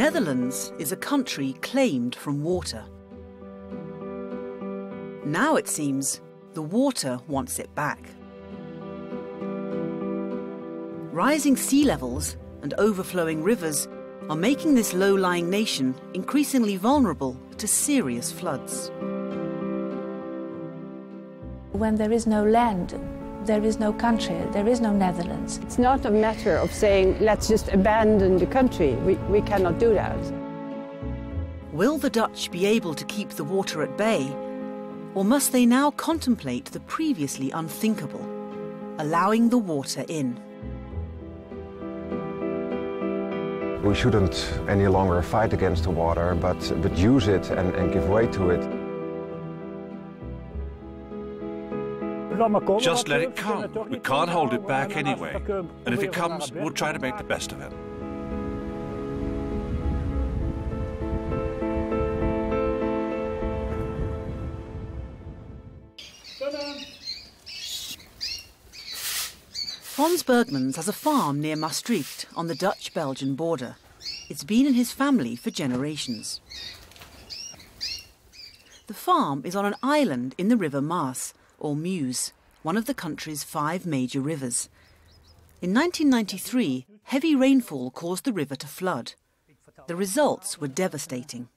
The Netherlands is a country claimed from water. Now it seems the water wants it back. Rising sea levels and overflowing rivers are making this low lying nation increasingly vulnerable to serious floods. When there is no land, there is no country, there is no Netherlands. It's not a matter of saying, let's just abandon the country. We, we cannot do that. Will the Dutch be able to keep the water at bay, or must they now contemplate the previously unthinkable, allowing the water in? We shouldn't any longer fight against the water, but, but use it and, and give way to it. Just let it come. We can't hold it back anyway. And if it comes, we'll try to make the best of it. Fons Bergmans has a farm near Maastricht on the Dutch Belgian border. It's been in his family for generations. The farm is on an island in the River Maas, or Meuse, one of the country's five major rivers. In 1993, heavy rainfall caused the river to flood. The results were devastating.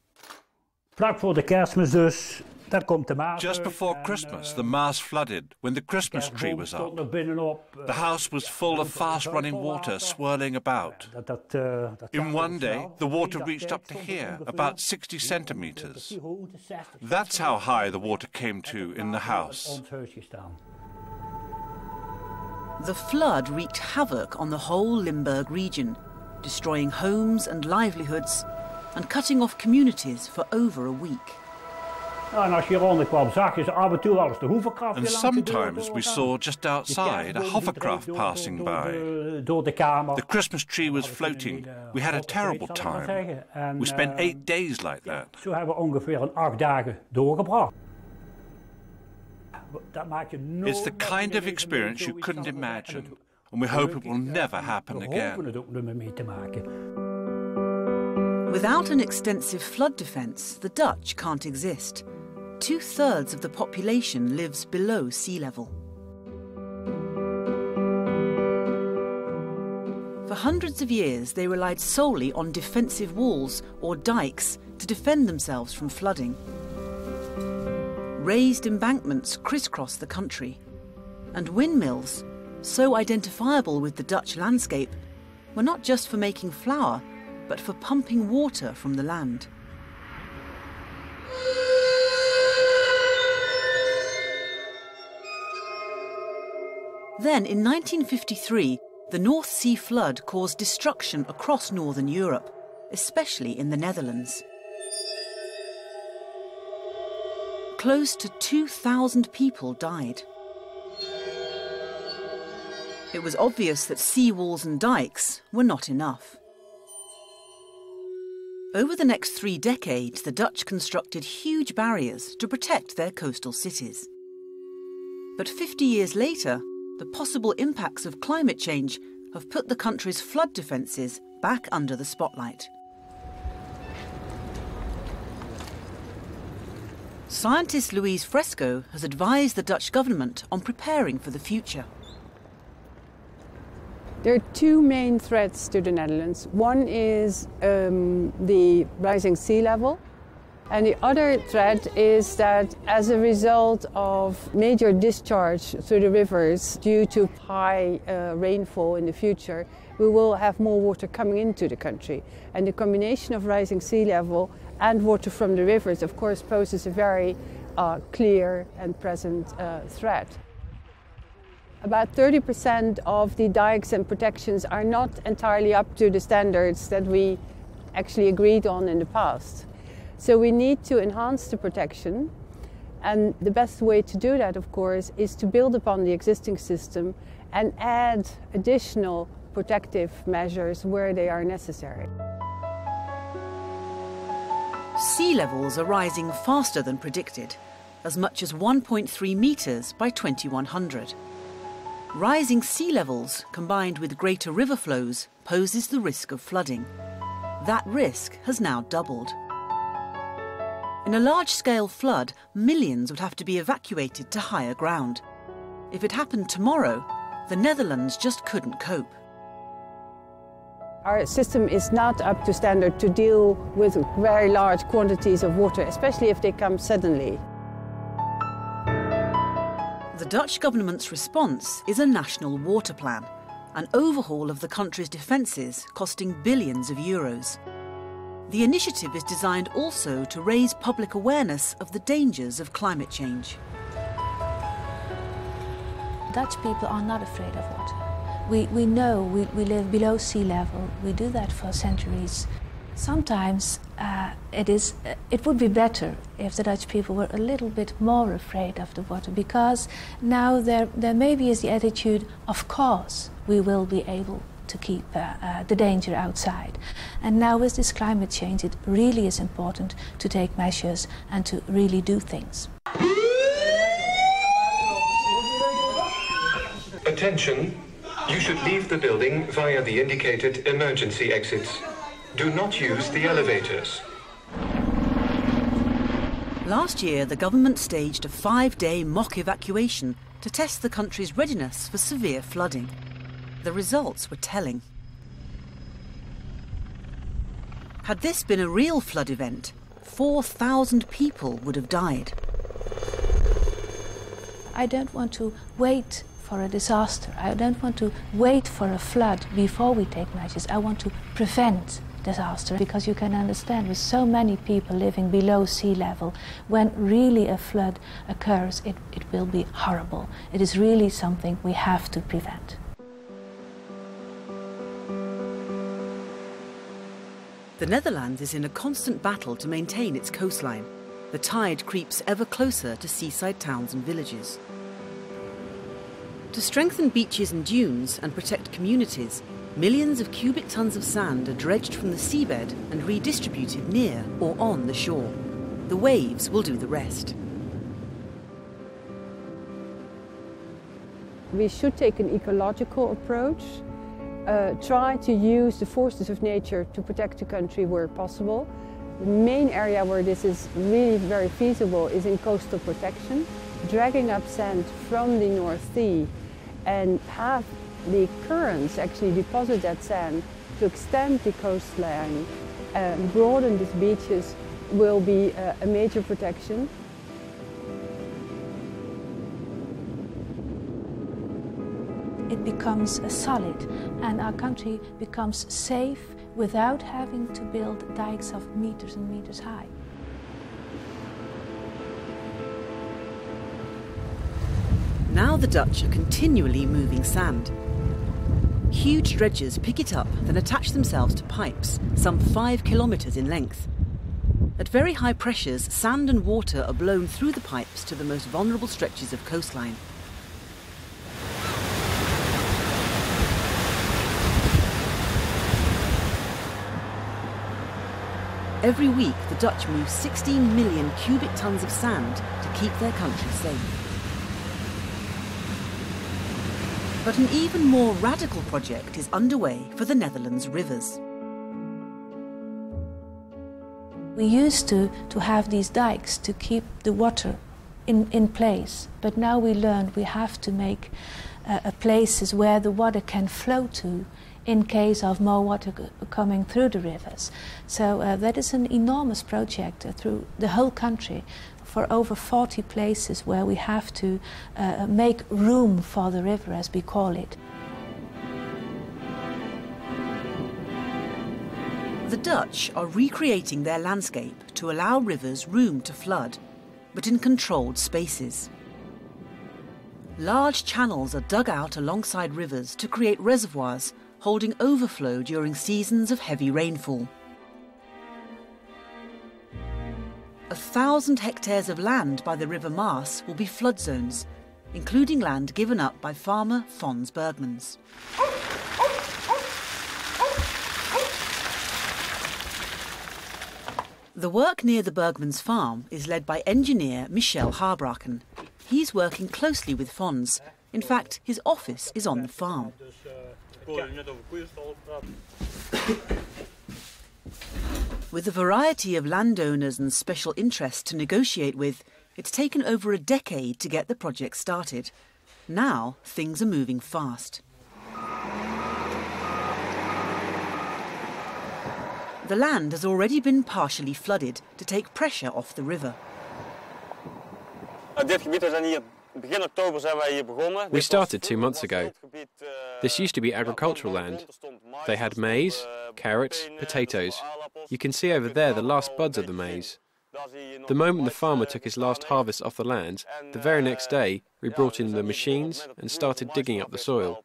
Vlak voor de kerstmis dus, daar komt de Maas Just before Christmas, eh, the Maas flooded when the Christmas tree was up. nog binnenop, eh, The house was full of fast running water swirling about. Dat, dat, dat In one day, the water reached up to er here, about 60 centimeters. die hoogte, 60, That's how high the water came to in the house. ons huisje staan. The flood wreaked havoc on the whole Limburg region, destroying homes and livelihoods and cutting off communities for over a week. And sometimes we saw just outside a hovercraft passing by. Door de kamer. The Christmas tree was floating. We had a terrible time. We spent eight days like that. Zo we ongeveer een acht dagen doorgebracht. Dat maak je nooit It's the kind of experience you couldn't imagine, and we hope it will never happen again. het ook niet meer mee te maken. Without an extensive flood defence, the Dutch can't exist. Two thirds of the population lives below sea level. For hundreds of years, they relied solely on defensive walls or dikes to defend themselves from flooding. Raised embankments crisscross the country, and windmills, so identifiable with the Dutch landscape, were not just for making flour, but for pumping water from the land. Then, in 1953, the North Sea flood caused destruction across northern Europe, especially in the Netherlands. Close to 2,000 people died. It was obvious that seawalls and dikes were not enough. Over the next three decades, the Dutch constructed huge barriers to protect their coastal cities. But 50 years later, the possible impacts of climate change have put the country's flood defences back under the spotlight. Scientist Louise Fresco has advised the Dutch government on preparing for the future. There are two main threats to the Netherlands. One is um, the rising sea level, and the other threat is that as a result of major discharge through the rivers due to high uh, rainfall in the future, we will have more water coming into the country. And the combination of rising sea level and water from the rivers, of course, poses a very uh, clear and present uh, threat. About 30% of the dikes and protections are not entirely up to the standards that we actually agreed on in the past. So we need to enhance the protection. And the best way to do that, of course, is to build upon the existing system and add additional protective measures where they are necessary. Sea levels are rising faster than predicted, as much as 1.3 metres by 2100. Rising sea levels combined with greater river flows poses the risk of flooding. that risk has now doubled. In a large scale flood, millions would have to be evacuated to higher ground. If it happened tomorrow, the Netherlands just couldn't cope. Our system is not up to standard to deal with very large quantities of water, especially if they come suddenly. The Dutch government's response is a national water plan, an overhaul of the country's defences costing billions of euros. The initiative is designed also to raise public awareness of the dangers of climate change. Dutch people are not afraid of water. We, we know we, we live below sea level. We do that for centuries. Sometimes uh, it, is, it would be better if the Dutch people were a little bit more afraid of the water because now there, there maybe is the attitude, of course, we will be able to keep uh, uh, the danger outside. And now, with this climate change, it really is important to take measures and to really do things. Attention, you should leave the building via the indicated emergency exits. Do not use the elevators. Last year, the government staged a five day mock evacuation to test the country's readiness for severe flooding. The results were telling. Had this been a real flood event, 4,000 people would have died. I don't want to wait for a disaster. I don't want to wait for a flood before we take measures. I want to prevent disaster because you can understand with so many people living below sea level, when really a flood occurs, it, it will be horrible. It is really something we have to prevent. The Netherlands is in a constant battle to maintain its coastline. The tide creeps ever closer to seaside towns and villages. To strengthen beaches and dunes and protect communities, millions of cubic tons of sand are dredged from the seabed and redistributed near or on the shore. The waves will do the rest. We should take an ecological approach uh, try to use the forces of nature to protect the country where possible. The main area where this is really very feasible is in coastal protection, dragging up sand from the North Sea and have the currents actually deposit that sand to extend the coastline and broaden these beaches will be a, a major protection. Becomes solid and our country becomes safe without having to build dikes of meters and meters high. Now the Dutch are continually moving sand. Huge dredgers pick it up, then attach themselves to pipes, some five kilometres in length. At very high pressures, sand and water are blown through the pipes to the most vulnerable stretches of coastline. Every week, the Dutch move 16 million cubic tons of sand to keep their country safe. But an even more radical project is underway for the Netherlands rivers. We used to, to have these dikes to keep the water in, in place, but now we learned we have to make uh, places where the water can flow to in case of more water coming through the rivers. So uh, that is an enormous project uh, through the whole country for over 40 places where we have to uh, make room for the river, as we call it. The Dutch are recreating their landscape to allow rivers room to flood, but in controlled spaces. Large channels are dug out alongside rivers to create reservoirs holding overflow during seasons of heavy rainfall. A thousand hectares of land by the River Maas will be flood zones, including land given up by farmer Fons Bergmans. The work near the Bergmans farm is led by engineer Michel Habraken. He's working closely with Fons. In fact, his office is on the farm. With a variety of landowners and special interests to negotiate with, it's taken over a decade to get the project started. Now, things are moving fast. The land has already been partially flooded to take pressure off the river. We started two months ago. This used to be agricultural land. They had maize, carrots, potatoes. You can see over there the last buds of the maize. The moment the farmer took his last harvest off the land, the very next day we brought in the machines and started digging up the soil.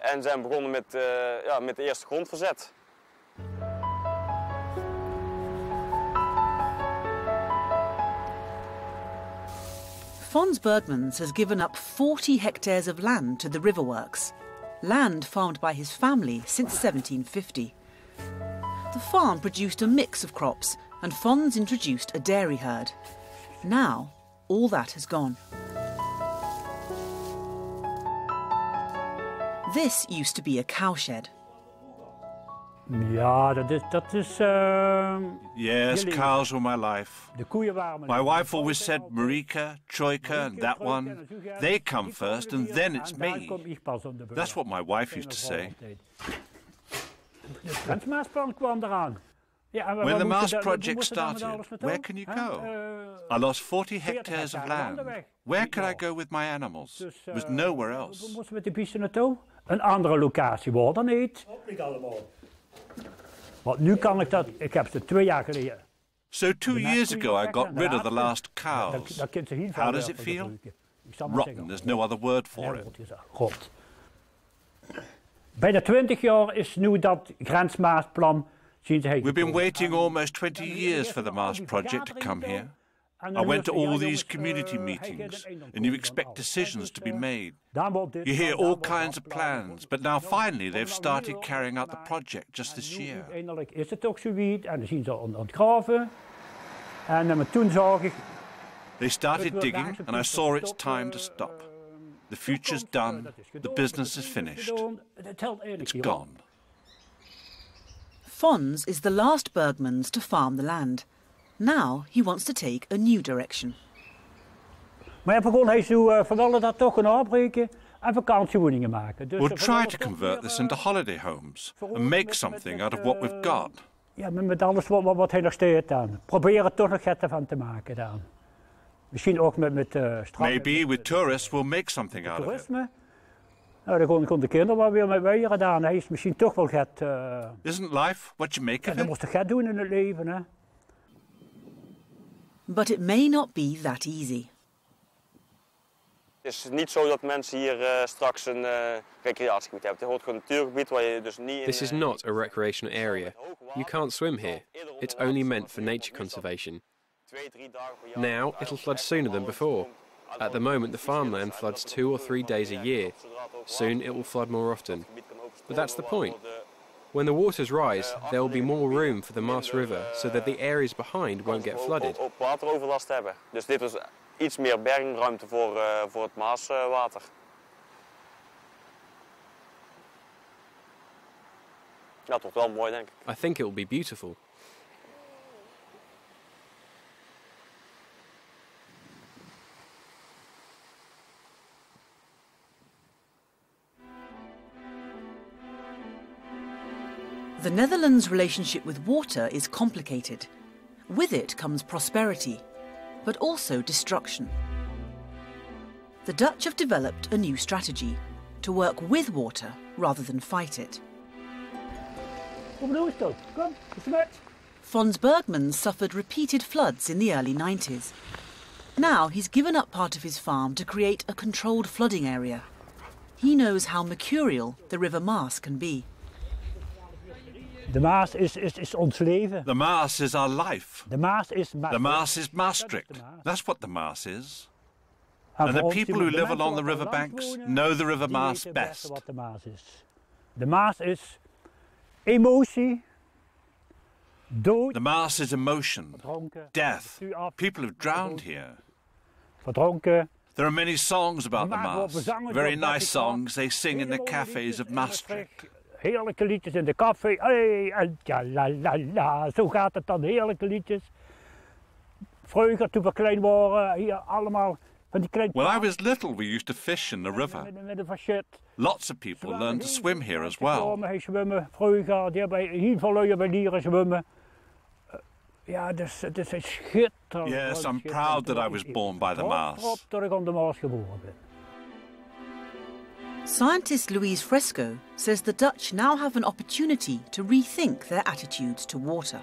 En zijn begonnen met, ja, met de eerste grondverzet. Fons Bergmans has given up 40 hectares of land to the riverworks, land farmed by his family since 1750. The farm produced a mix of crops, and Fons introduced a dairy herd. Now, all that has gone. This used to be a cowshed. Ja, dat is. Dat is uh, yes, cows were my life. My wife always said Marika, Choika, and that one. They come first, and then it's me. That's what my wife used to say. When the Maas project started, where can you go? I lost 40 hectares of land. Where could I go with my animals? There was nowhere else. Een andere locatie worden niet. Niet allemaal. Want nu kan ik dat, ik heb ze twee jaar geleden. So two years ago I got rid of the last cows. How does it feel? Rotten, there's no other word for it. Rot. Bijna 20 jaar is nu dat grensmaasplan We've been waiting almost 20 years for the Maas project to come here. I went to all these community meetings, and you expect decisions to be made. You hear all kinds of plans, but now finally they've started carrying out the project just this year. is het ook zoiets, en dan zien ze ontgraven. En toen zag ik... They started digging, and I saw it's time to stop. The future's done, the business is finished. It's gone. Fons is the last Bergmans to farm the land. Now he wants to take a new direction. Maar begon hij zo eh, van dat toch gaan afbreken en vakantiewoningen maken. Dus we'll eh, try to convert this eh, into holiday homes and make something out of what we've got. Ja, met alles wat, wat hij nog steeds dan. Proberen er toch nog het ervan te maken dan. Misschien ook met, met uh, Maybe with tourists we'll make something out of it. Nou, dan kon de kinderen wel weer met weieren dan. Hij is misschien toch wel get. Isn't life what you make of it? Dat moest je doen in het leven, hè. But it may not be that easy. Het is niet zo dat mensen hier uh, straks een uh, recreatiegebied hebben. Het hoort gewoon een natuurgebied waar je dus niet This is not a recreational area. You can't swim here. It's only meant for nature conservation. Now it'll flood sooner than before. At the moment, the farmland floods two or three days a year. Soon it will flood more often. But that's the point. When the waters rise, there will be more room for the Maas River so that the areas behind won't get flooded. Wateroverlast hebben. Dus dit is iets meer bergruimte voor, uh, voor het Maaswater. Ja, toch wel mooi denk ik. I think it will be beautiful. The Netherlands' relationship with water is complicated. With it comes prosperity, but also destruction. The Dutch have developed a new strategy to work with water rather than fight it. Fons Bergman suffered repeated floods in the early 90s. Now he's given up part of his farm to create a controlled flooding area. He knows how mercurial the River Maas can be. De Maas is, is, is ons leven. The Maas is our life. De Maas is Maastricht. The Maas is Maastricht. That's what the Maas is. And the people who live along the riverbanks know the River Maas best. Wat de Maas is. De Maas is emotie, dood. The Maas is emotion, death. People have drowned here. Verdronken. There are many songs about the Maas. Very nice songs they sing in the cafes of Maastricht. Heerlijke liedjes in de café. Hey, en ja, la, la, la. Zo gaat het dan, heerlijke liedjes. Vroeger, toen we klein waren, hier allemaal van die kleine... When I was little, we used to fish in the river. Lots of people learned to swim here as well. zwemmen vroeger, die hebben heel veel bij zwemmen. Eh, ja, dus het is schitterend. Yes, I'm proud that I was born by the Maas. dat ik op de Maas geboren ben. Scientist Louise Fresco says the Dutch now have an opportunity to rethink their attitudes to water.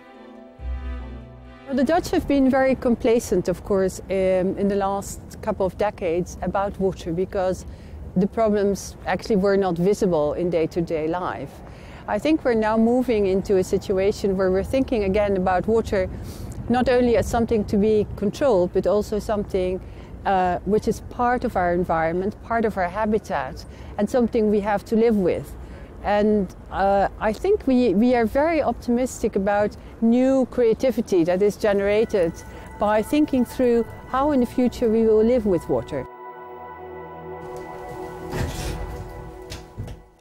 The Dutch have been very complacent, of course, um, in the last couple of decades about water because the problems actually were not visible in day to day life. I think we're now moving into a situation where we're thinking again about water not only as something to be controlled, but also something uh, which is part of our environment, part of our habitat, and something we have to live with. And uh, I think we, we are very optimistic about new creativity that is generated by thinking through how in the future we will live with water.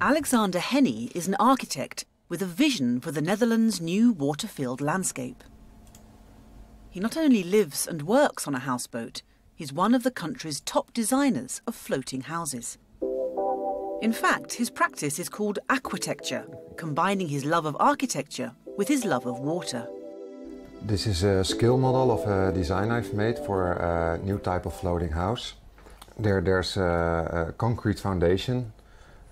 Alexander Henny is an architect with a vision for the Netherlands' new water-filled landscape. He not only lives and works on a houseboat, he's one of the country's top designers of floating houses. In fact, his practice is called aquitecture, combining his love of architecture with his love of water. This is a scale model of a design I've made for a new type of floating house. There, there's a, a concrete foundation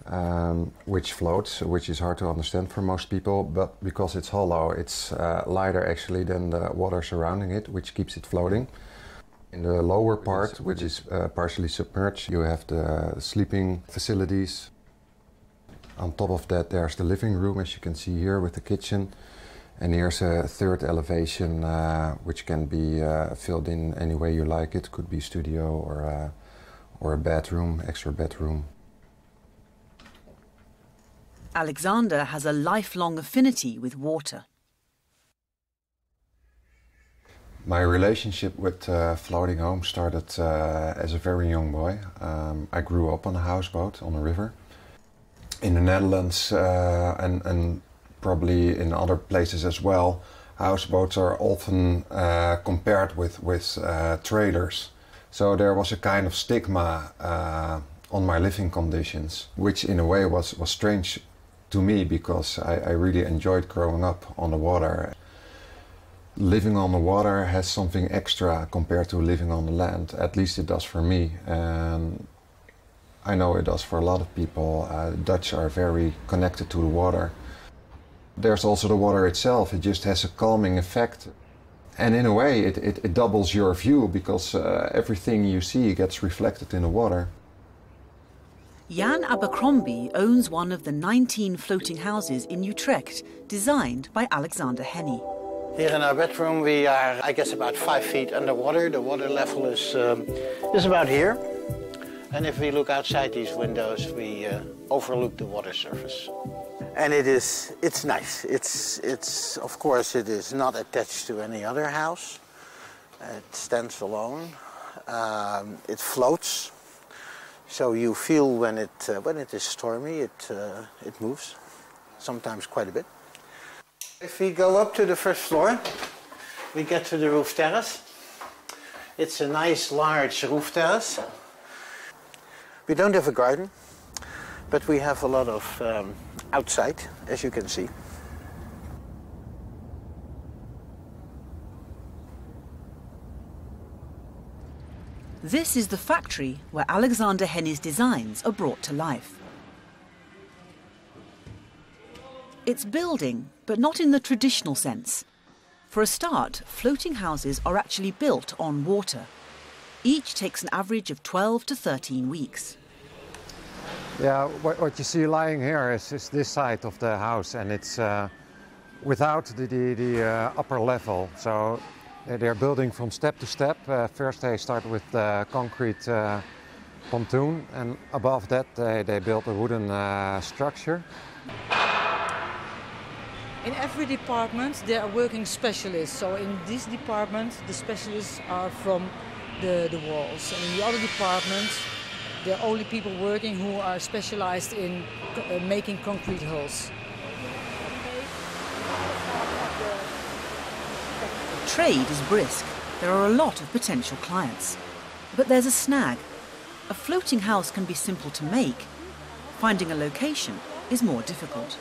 um, which floats, which is hard to understand for most people, but because it's hollow, it's uh, lighter actually than the water surrounding it, which keeps it floating. In the lower part, which is uh, partially submerged, you have the sleeping facilities. On top of that, there's the living room, as you can see here, with the kitchen. And here's a third elevation, uh, which can be uh, filled in any way you like. It could be studio or, uh, or a bedroom, extra bedroom. Alexander has a lifelong affinity with water. My relationship with uh, floating home started uh, as a very young boy. Um, I grew up on a houseboat on a river. In the Netherlands uh, and, and probably in other places as well, houseboats are often uh, compared with, with uh, trailers. So there was a kind of stigma uh, on my living conditions, which in a way was, was strange to me because I, I really enjoyed growing up on the water living on the water has something extra compared to living on the land. At least it does for me. And I know it does for a lot of people. Uh, Dutch are very connected to the water. There's also the water itself, it just has a calming effect. And in a way, it, it, it doubles your view because uh, everything you see gets reflected in the water. Jan Abercrombie owns one of the 19 floating houses in Utrecht, designed by Alexander Henny. Here in our bedroom we are, I guess, about five feet underwater. The water level is, um, is about here. And if we look outside these windows, we uh, overlook the water surface. And it is, it's nice. It's, it's, of course, it is not attached to any other house. It stands alone. Um, it floats. So you feel when it, uh, when it is stormy, it, uh, it moves, sometimes quite a bit. If we go up to the first floor, we get to the roof terrace. It's a nice large roof terrace. We don't have a garden, but we have a lot of um, outside, as you can see. This is the factory where Alexander Henny's designs are brought to life. It's building, but not in the traditional sense. For a start, floating houses are actually built on water. Each takes an average of 12 to 13 weeks. Yeah, what, you see lying here is, is, this side of the house, and it's uh, without the, the, the uh, upper level. So they're building from step to step. Uh, first, they start with the concrete uh, pontoon, and above that, they, they build a wooden uh, structure. In every department there are working specialists. So in this department the specialists are from the, the walls. And in the other departments There are only people working who are specialized in uh, making concrete hulls. Trade is brisk. There are a lot of potential clients. But there's a snag. A floating house can be simple to make. Finding a location is more difficult.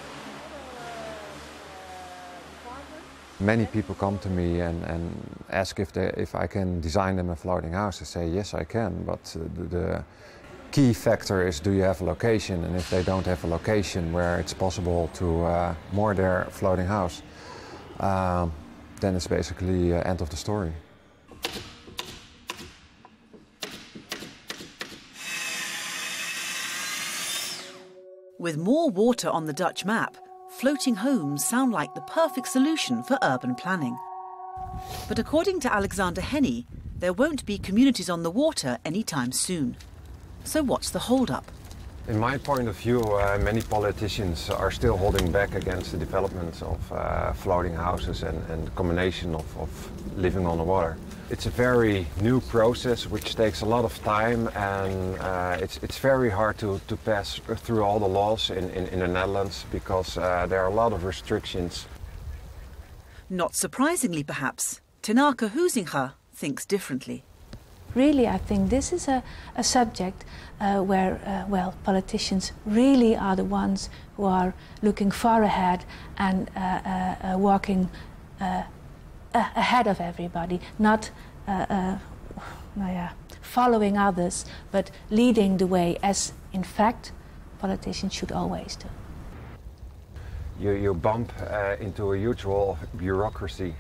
Many people come to me and, and ask if, they, if I can design them a floating house. I say, yes, I can, but uh, the, the key factor is do you have a location? And if they don't have a location where it's possible to uh, moor their floating house, uh, then it's basically uh, end of the story. With more water on the Dutch map, floating homes sound like the perfect solution for urban planning. But according to Alexander Henny, there won't be communities on the water anytime soon. So what's the hold-up? In my point of view, uh, many politicians are still holding back against the development of uh, floating houses and, and combination of, of, living on the water. It's a very new process which takes a lot of time and uh, it's, it's very hard to, to pass through all the laws in, in, in the Netherlands because uh, there are a lot of restrictions. Not surprisingly, perhaps, Tineke Huizinga thinks differently really, I think this is a, a subject uh, where, uh, well, politicians really are the ones who are looking far ahead and uh, uh, uh walking uh, ahead of everybody, not following others, but leading the way, as in fact politicians should always do. You, you bump into a huge wall of bureaucracy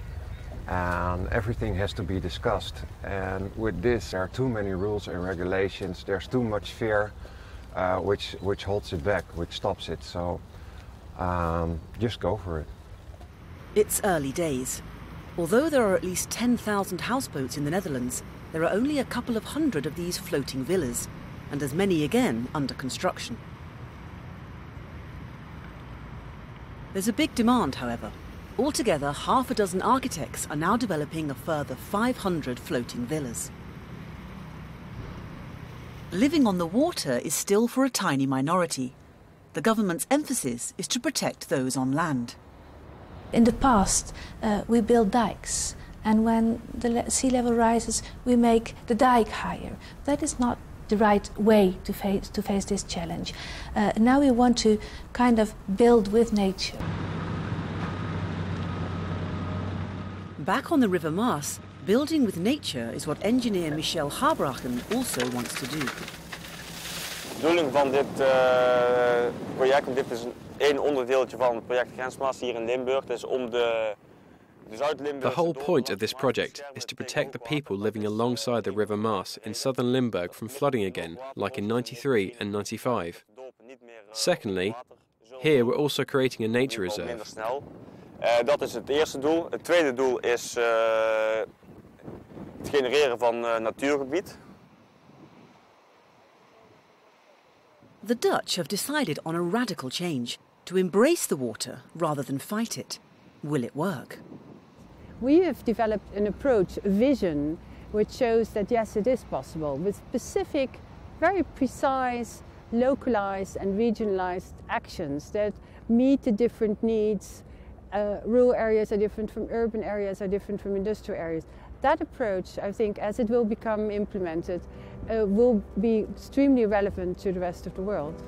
and everything has to be discussed. And with this, there are too many rules and regulations. There's too much fear, uh, which which holds it back, which stops it. So um, just go for it. It's early days. Although there are at least 10,000 houseboats in the Netherlands, there are only a couple of hundred of these floating villas, and as many again under construction. There's a big demand, however, Altogether, half a dozen architects are now developing a further 500 floating villas. Living on the water is still for a tiny minority. The government's emphasis is to protect those on land. In the past, uh, we built dikes, and when the sea level rises, we make the dike higher. That is not the right way to face, to face this challenge. Uh, now we want to kind of build with nature. Back on the River Maas, building with nature is what engineer Michel Habraken also wants to do. De bedoeling van dit uh, project, dit is één onderdeeltje van het project Grensmaas hier in Limburg, dus om de The whole point of this project is to protect the people living alongside the River Maas in southern Limburg from flooding again, like in 93 and 95. Secondly, here we're also creating a nature reserve. Uh, dat is het eerste doel. Het tweede doel is uh, het genereren van uh, natuurgebied. The Dutch have decided on a radical change to embrace the water rather than fight it. Will it work? We have developed an approach, a vision, which shows that yes, it is possible with specific, very precise, localized and regionalized actions that meet the different needs uh, rural areas are different from urban areas, are different from industrial areas. That approach, I think, as it will become implemented, uh, will be extremely relevant to the rest of the world.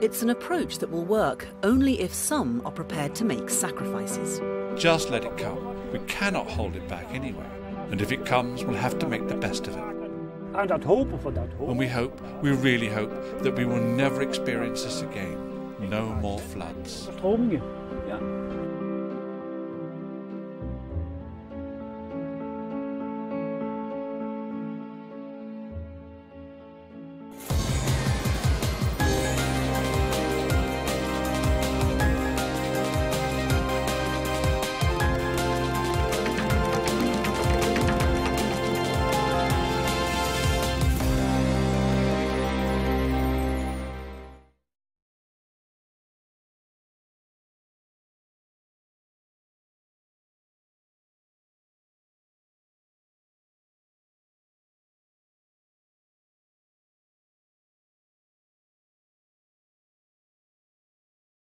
It's an approach that will work only if some are prepared to make sacrifices. Just let it come. We cannot hold it back anyway. And if it comes, we'll have to make the best of it. And that hope for that hope. And we hope, we really hope, that we will never experience this again. No more floods. Ja.